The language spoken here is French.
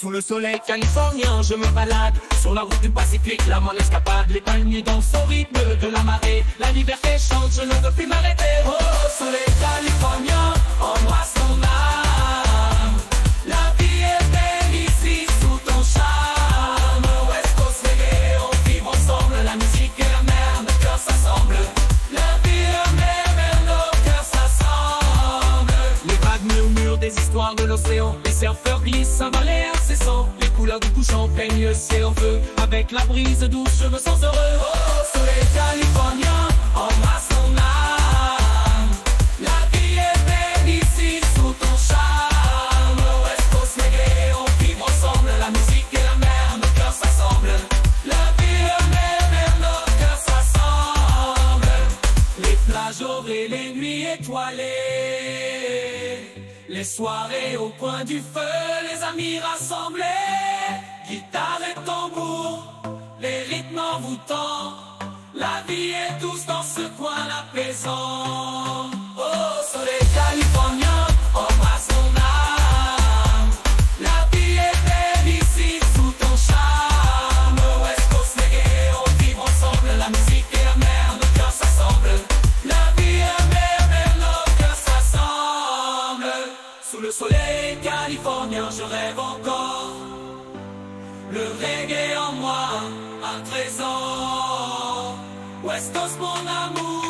Sous le soleil. Californien, je me balade Sur la route du Pacifique, la mon escapade Les palmiers dansent au rythme de la marée. La liberté chante, je ne veux plus m'arrêter. Oh, histoires de l'océan. Les surfeurs glissent un balai incessant. Les couleurs du couchant peignent le ciel en feu. Avec la brise douce, je me sens heureux. Oh, soleil californien, embrasse ton âme. La vie est belle ici, sous ton charme. Coast reggae, on vit ensemble. La musique et la mer, nos cœurs s'assemblent. La vie est mer, nos cœurs s'assemblent. Les plages dorées, les nuits étoilées Les soirées au coin du feu, les amis rassemblés. Guitare et tambour, les rythmes envoûtants. La vie est douce dans ce coin apaisant Sous le soleil californien, je rêve encore le reggae en moi, un trésor. West Coast, mon amour.